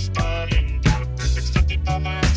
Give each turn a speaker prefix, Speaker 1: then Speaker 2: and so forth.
Speaker 1: Stalin, accepted by my